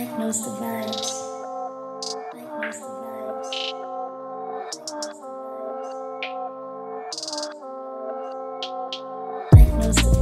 Mike knows the vibes. Mike knows the vibes. Mike knows the vibes.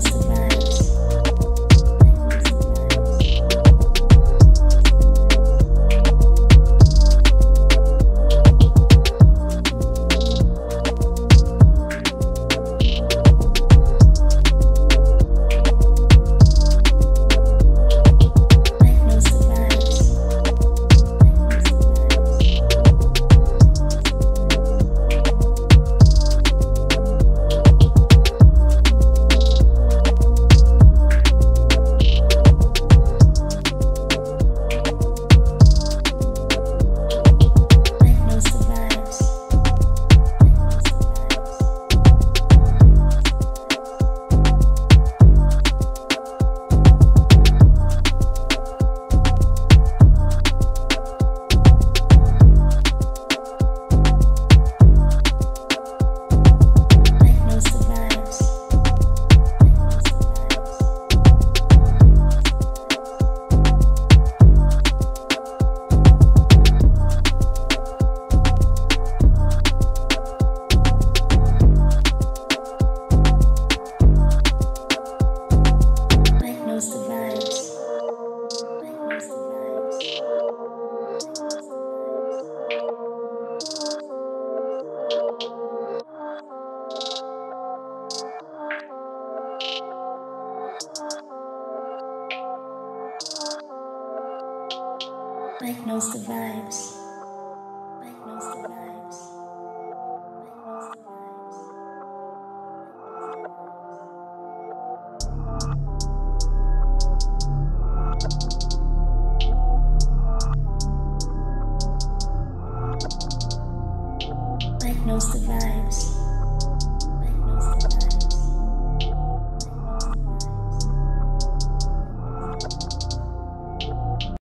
Podcast. Mike knows the vibes. hypnosis.